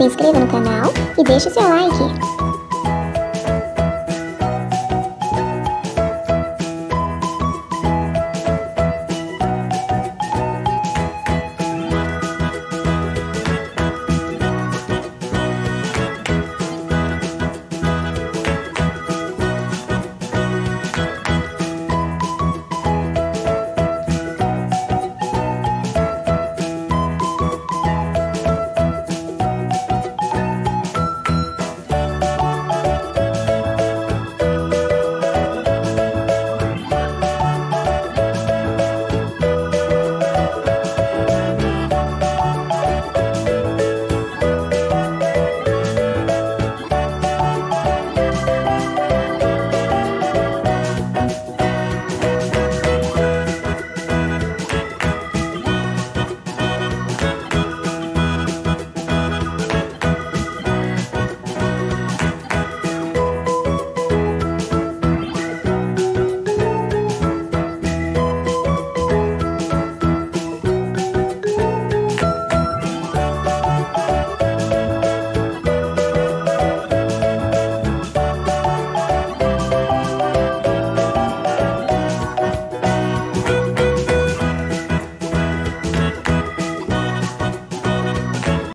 se inscreva no canal e deixe seu like.